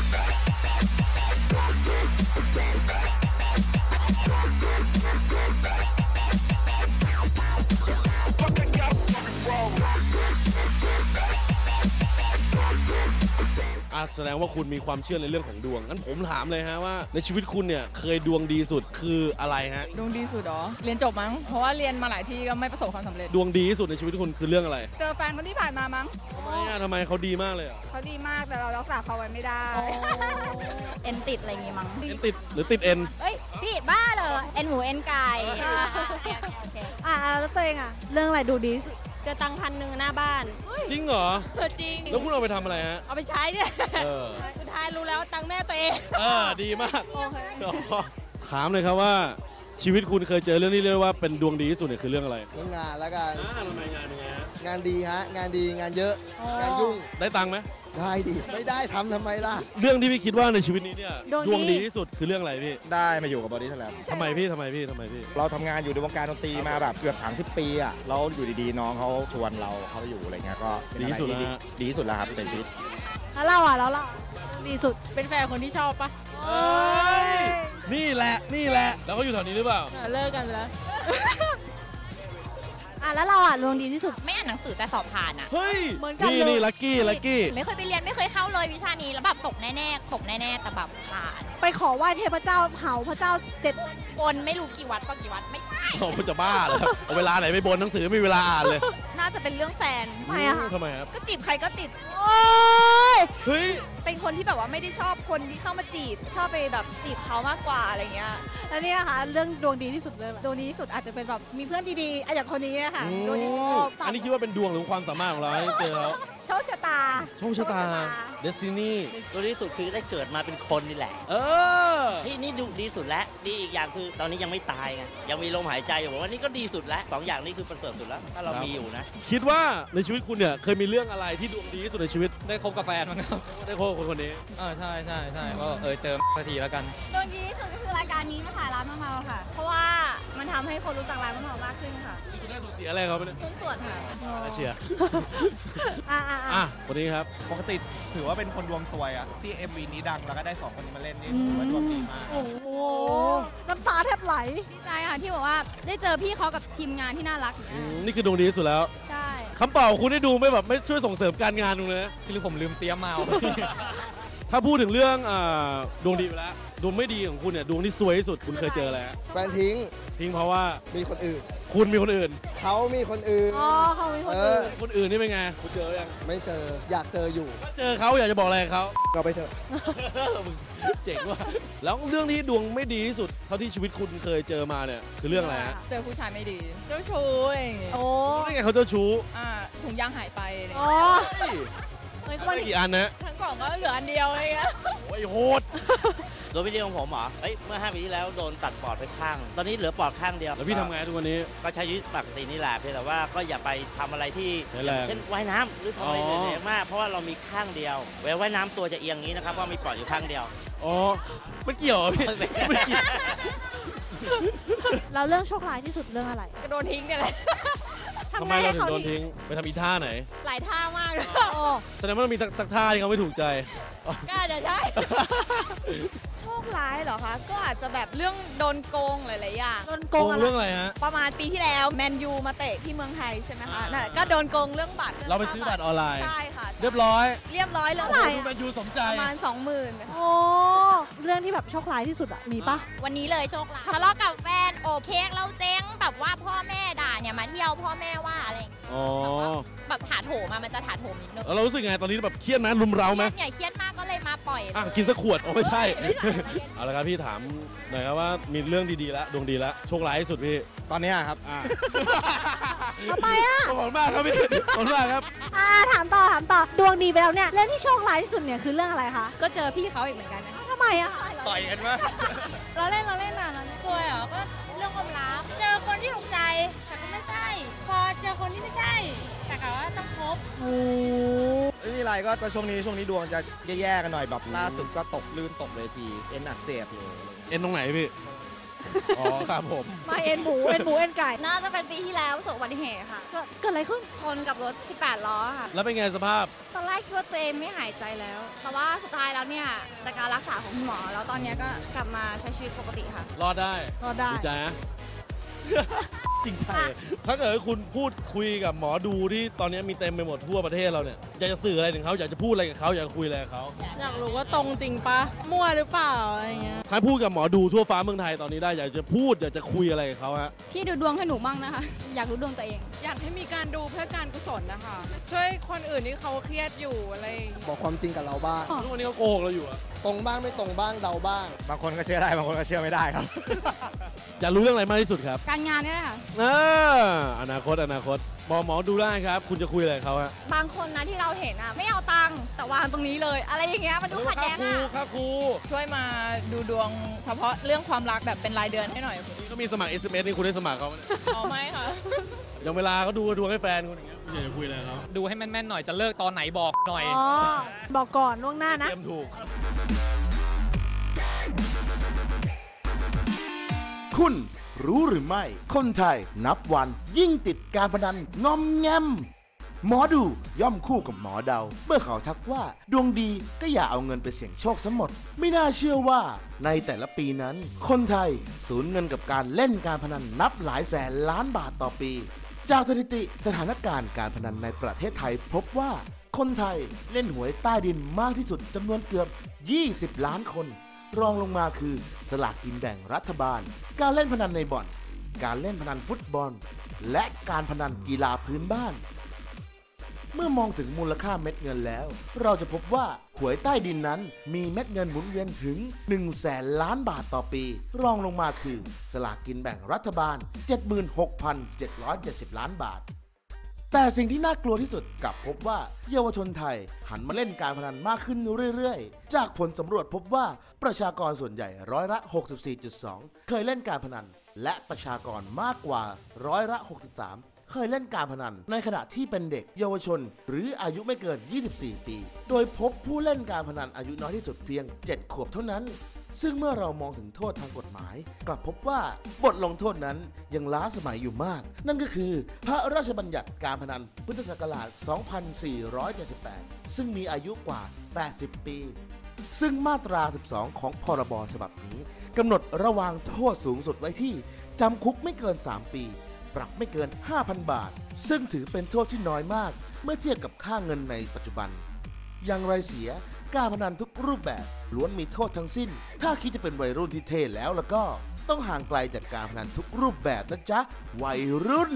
อ่ะแสดงว่าคุณมีความเชื่อในเรื่องของดวงงั้นผมถามเลยฮะว่า ในชีวิตคุณเนี่ยเคยดวงดีสุดคืออะไรฮะ ดวงดีสุดเหรอ เรียนจบมั้ง เพราะว่าเรียนมาหลายที่ก็ไม่ประสบความสำเร็จ ดวงดีที่สุดในชีวิตคุณคือเรื่องอะไรเจอแฟนคนที่ผ่านมามั้งทำไมอะทำไมเขาดีมากเลยอะเขาดีมากแต่เรารักษาเขาไว้ไม่ได้ เอ็นติดอะไรอย่างงี้มั้ง เอ็นติดหรือติดเอ็นเอ้ย พี่บ้าเหรอ เอ็นหมูเอ็นไก่อ่าโอเคโอเคอ่าแล้วตัวเองอะ เรื่องอะไรดูดีที่สุด เจอตังค์พันหนึ่งหน้าบ้านจริงเหรอจริง แล้วคุณเอาไปทำอะไรฮะ เอาไปใช้เนี่ยเออ สุดท้ายรู้แล้วตังค์แม่ตัวเองเออดีมากถามเลยครับว่าชีวิตคุณเคยเจอเรื่องที่เรียกว่าเป็นดวงดีที่สุดเนี่ยคือเรื่องอะไรเรื่องงานแล้วกันอ่าทำไมงานเป็นไงฮะงานดีฮะ งานดีงานเยอะ งานยุ่ง ได้ตังค์ไหม ได้ดิ ไม่ได้ทำทำไมล่ะ เรื่องที่พี่คิดว่าในชีวิตนี้เนี่ยดวงดี ดวงดีที่สุดคือเรื่องอะไรพี่ได้มาอยู่กับบอดี้แลมทำไมพี่ทำไมพี่ทำไมพี่ เราทำงานอยู่ในวงการดนตรีมาแบบเกือบ 30 ปีอะแล้วอยู่ดีๆน้องเขาชวนเราเข้าไปอยู่อะไรเงี้ยก็เป็นอะไรดีที่สุดที่แล้วฮะ ดีที่สุดแล้วครับในชีวิต แล้วเราอะแล้วเราดีสุดเป็นแฟนคนที่ชอบปะเอ้ยนี่แหละนี่แหละแล้วเขาอยู่แถวนี้หรือเปล่า อะเลิกกันไปแล้วอ่ะแล้วเราอะดวงดีที่สุด ไม่อ่านหนังสือแต่สอบผ่านอะ เฮ้ย เหมือนกันนี่เลย นี่ลักกี้ลักกี้ ไม่เคยไปเรียนไม่เคยเข้าเลยวิชานี้แล้วแบบตกแน่ๆตกแน่ๆแต่แบบผ่านไปขอไหว้เทพเจ้าเผาพระเจ้าเจ็ดบนไม่รู้กี่วัดต่อกี่วัดไม่ใช่โอ้โหจะบ้าเหรอเอาเวลาไหนไปบนหนังสือไม่มีเวลาอ่านเลยน่าจะเป็นเรื่องแฟน ทำไมอะคะ ทำไมครับ ก็จีบใครก็ติด โอ้ย เฮ้ยเป็นคนที่แบบว่าไม่ได้ชอบคนที่เข้ามาจีบ ชอบไปแบบจีบเขามากกว่าอะไรเงี้ยแล้วนี่นะคะเรื่องดวงดีที่สุดเลยดวงดีที่สุดอาจจะเป็นแบบมีเพื่อนที่ดีอะอย่างคนนี้อะค่ะดวงดีที่โอ้สุดอันนี้คิดว่าเป็นดวงหรือความสามารถของเราให้เจอเขาโชคชะตาโชคชะตาเดสตินีตัวที่สุดคือได้เกิดมาเป็นคนนี่แหละ เออที่นี่ดูดีสุดแล้วดีอีกอย่างคือตอนนี้ยังไม่ตายไงยังมีลมหายใจอยู่ผมว่านี่ก็ดีสุดแล้วสองอย่างนี้คือประเสริฐสุดแล้วถ้าเรามีอยู่นะ คิดว่าในชีวิตคุณเนี่ยเคยมีเรื่องอะไรที่ดวงดีที่สุดในชีวิตได้คบกับแฟนมั้งครับได้โคบคนคนนี้เออใช่ใช่ใช่ก็เออเจอสักทีแล้วกันดวงดีที่สุดก็คือรายการนี้มาถ่ายร้านมะเมาค่ะ เพราะว่ามันทำให้คนรู้จักร้านมะเมามากขึ้นค่ะคุณได้สูญเสียอะไรเขาไปเนี่ยคุณส่วนค่ะเชียร์อะอะอะอะวันนี้ครับปกติถือว่าเป็นคนดวงซวยอะที่ MV นี้ดังแล้วก็ได้สองคนนี้มาเล่นนี่ถือว่าดวงดีมาก โอ้โห น้ำตาแทบไหล ดีใจค่ะที่บอกว่าได้เจอพี่เขากับทีมงานที่น่ารักอย่างอืเงี้ยมนี่คือดวงดีที่สุดแล้วใช่ คำเป่าคุณได้ดูไม่แบบไม่ช่วยส่งเสริมการงานตรงเลยนะที่รู้ผมลืมเตรียมมาเอา ถ้าพูดถึงเรื่องอ่าดวงดีไปแล้วดวงไม่ดีของคุณเนี่ยดวงที่ซวยที่สุดคุณเคยเจออะไรฮะแฟนทิ้งทิ้งเพราะว่ามีคนอื่น คุณมีคนอื่น เขามีคนอื่น อ๋อเขามีคนเออื่อนคนอื่นนี่เป็นไงคุณเจอยังไม่เจออยากเจออยู่ ถ้าเจอเขาอยากจะบอกอะไรกับเขาก็ไปเถอะ มึงเจ๋งว่ะแล้วเรื่องที่ดวงไม่ดีที่สุดเท่าที่ชีวิตคุณเคยเจอมาเนี่ยคือเรื่องอะไรฮะเจอผู้ชายไม่ดี เจ้าชู้อะไรอย่างเงี้ยโอ้รู้ได้ไงเขาเจ้าชู้อ่าถุงยางหายไปอะไรอย่างอ๋อ เงี้ยเฮ้ยเขาได้กี่อันนะทั้งกล่องก็เหลืออันเดียวอะไรเงี้ยโอ้ยโหดโดยวิดีโอของผมเหรอเอ้ยเมื่อ5ปีที่แล้วโดนตัดปอดไปข้าง ตอนนี้เหลือปอดข้างเดียวแล้วพี่ทำไงทุกวันนี้ ก็ใช้ชีวิตปกตินี่แหละเพียงแต่ว่าก็อย่าไปทำอะไรที่ใช้แรงเช่นว่ายน้ำหรือทำอะไรอ๋อเหนื่อยๆมาก เพราะว่าเรามีข้างเดียวเวลาว่ายน้ำตัวจะเอียงอย่างนี้นะครับเพราะมีปอดอยู่ข้างเดียว อ๋อมันเกี่ยวเหรอพี่ไม่เกี่ยว เราเรื่องโชคร้ายที่สุดเรื่องอะไรก็โดนทิ้งกันแหละ ทำไมเราถึงโดนทิ้ง ไปทำอีท่าไหน หลายท่ามากเลยโอ้แสดงว่ามันมีสักท่าที่เขาไม่ถูกใจ ก็อาจจะใช่ โชคร้ายเหรอคะ ก็อาจจะแบบเรื่องโดนโกงหลายๆอย่าง โดนโกโกงงอะไร เรื่องอะไรฮะ ประมาณปีที่แล้วแมนยูมาเตะที่เมืองไทยใช่ไหมคะน่ะก็โดนโกงเรื่องบัตรเราไปซื้อบัตรออนไลน์ ใช่ค่ะ เรียบร้อยเรียบร้อยเลยเท่าไหร่ คุณแมนยูสมใจ ประมาณ 20,000โอ้เรื่องที่แบบโชคร้ายที่สุดอะมีปะวันนี้เลยโชคร้ายทะเลาะกับแฟน โอบเค้กแล้วเจ๊งแบบว่าพ่อแม่ด่าเนี่ยมาเที่ยวพ่อแม่ว่าอะไรอย่างเงี้ยอ๋อ แบบถาโถมมามันจะถาโถมนิดนึงแล้วเรารู้สึกไงตอนนี้แบบเครียดไหมรุมเร้าไหมเครียดเนี่ยเครียดมากก็เลยมาปล่อยอะกินสักขวดโอ้ไม่ใช่ เอาละครับพี่ถามหน่อยครับว่ามีเรื่องดีๆแล้วดวงดีแล้วโชคร้ายที่สุดพี่ตอนเนี้ยครับ อ่าทำไมอะขอบคุณมากครับพี่ขอบคุณมากครับ อ่าถามต่อถามต่อดวงดีไปแล้วเนี่ยเรื่องที่โชคร้ายที่สุดเนี่ยคือเรื่องอะไรคะก็เจอพี่เขาอีกเหมือนกันนะทำไมอะต่อยกันวะเราเล่นเรา ไม่มีอะไรก็ก็ช่วงนี้ช่วงนี้ดวงจะแย่ๆกันหน่อยแบบล่าสุดก็ตกลื่นตกเวทีเอ็นอักเสบอยู่อะไรเงี้ยเอ็นตรงไหนพี่ อ๋อครับผม มาเอ็นหมูเอ็นหมูเอ็นไก่ น่าจะเป็นปีที่แล้วประสบอุบัติเหตุค่ะเกิดเกิดอะไรขึ้น ชนกับรถ 18 ล้อค่ะ แล้วเป็นไงสภาพ ตอนแรกคิดว่าตัวเองไม่หายใจแล้ว แต่ว่าสุดท้ายแล้วเนี่ยจากการรักษาของคุณหมอ แล้วตอนเนี้ยก็กลับมาใช้ชีวิตปกติค่ะ รอดได้ รอดได้ดีใจฮะ จริงใจถ้าเกิดว่าคุณพูดคุยกับหมอดูที่ตอนนี้มีเต็มไปหมดทั่วประเทศเราเนี่ยอยากจะสื่ออะไรถึงเขาอยากจะพูดอะไรกับเขาอยากจะคุยอะไรกับเขาอยากรู้ว่าตรงจริงปะมั่วหรือเปล่าอะไรเงี้ยถ้าพูดกับหมอดูทั่วฟ้าเมืองไทยตอนนี้ได้อยากจะพูดอยากจะคุยอะไรกับเขาฮะพี่ดูดวงให้หนูบ้างนะคะ อยากรู้ดวงตัวเอง อยากให้มีการดูเพื่อการกุศลนะคะ ช่วยคนอื่นที่เขาเครียดอยู่อะไรอย่างเงี้ยบอกความจริงกับเราบ้างทุกวันนี้เขาโกหกเราอยู่อะตรงบ้างไม่ตรงบ้างเดาบ้าง บางคนก็เชื่อได้บางคนก็เชื่อไม่ได้ครับ อยากรู้เรื่องอะไรมากที่สุดครับการงานนี่แหละค่ะ อ่าอนาคตอนาคตหมอหมอดูได้ครับ คุณจะคุยอะไรกับเขาฮะบางคนนะที่เราเห็นอะไม่เอาตังค์แต่วางตรงนี้เลย อะไรอย่างเงี้ยมันดูขัดแย้งครูอะครับครูช่วยมาดูดวงเฉพาะเรื่องความรักแบบเป็นรายเดือนให้หน่อยนี่ก็มีสมัคร SMS นี่คุณได้สมัครเขาไหมเอาไหมคะ อย่างเวลาเขาดูดวงให้แฟนคุณอย่างเงี้ยคุณอยากจะคุยอะไรกับเขาดูให้แม่นๆหน่อยจะเลิกตอนไหนบอกหน่อย อ๋อ บอกก่อนล่วงหน้าเตนะรียมถูก คุณรู้หรือไม่ คนไทยนับวันยิ่งติดการพนันงอมแงม หมอดูย่อมคู่กับหมอเดา เมื่อเขาทักว่า ดวงดีก็อย่าเอาเงินไปเสี่ยงโชคซะหมด ไม่น่าเชื่อว่า ในแต่ละปีนั้น คนไทยสูญเงินกับการเล่นการพนันนับหลายแสนล้านบาทต่อปี จากสถิติสถานการณ์การพนันในประเทศไทยพบว่า คนไทยเล่นหวยใต้ดินมากที่สุดจำนวนเกือบ 20 ล้านคน รองลงมาคือสลากกินแบ่งรัฐบาล การเล่นพนันในบ่อน การเล่นพนันฟุตบอล และการพนันกีฬาพื้นบ้าน เมื่อมองถึงมูลค่าเม็ดเงินแล้ว เราจะพบว่าหวยใต้ดินนั้นมีเม็ดเงินหมุนเวียนถึง1แสนล้านบาทต่อปี รองลงมาคือ สลากกินแบ่งรัฐบาล 76,770 ล้านบาท แต่สิ่งที่น่ากลัวที่สุดกลับพบว่าเยาวชนไทยหันมาเล่นการพนันมากขึ้นเรื่อยๆ จากผลสำรวจพบว่าประชากรส่วนใหญ่ร้อยละ 64.2 เคยเล่นการพนัน และประชากรมากกว่าร้อยละ 63 เคยเล่นการพนัน ในขณะที่เป็นเด็กเยาวชน หรืออายุไม่เกิน 24 ปี โดยพบผู้เล่นการพนันอายุน้อยที่สุดเพียง 7 ขวบเท่านั้น ซึ่งเมื่อเรามองถึงโทษทางกฎหมาย กลับพบว่าบทลงโทษนั้นยังล้าสมัยอยู่มาก นั่นก็คือ พระราชบัญญัติการพนันพุทธศักราช 2478 ซึ่งมีอายุกว่า 80 ปี ซึ่งมาตรา 12 ของพรบฉบับนี้กำหนดระวางโทษสูงสุดไว้ที่จำคุกไม่เกิน 3 ปี ปรับไม่เกิน 5,000 บาท ซึ่งถือเป็นโทษที่น้อยมาก เมื่อเทียบกับค่าเงินในปัจจุบัน อย่างไรเสียการพนันทุกรูปแบบล้วนมีโทษทั้งสิ้น ถ้าคิดจะเป็นวัยรุ่นที่เท่แล้วแล้วก็ต้องห่างไกลจากการพนันทุกรูปแบบนะจ๊ะ วัยรุ่น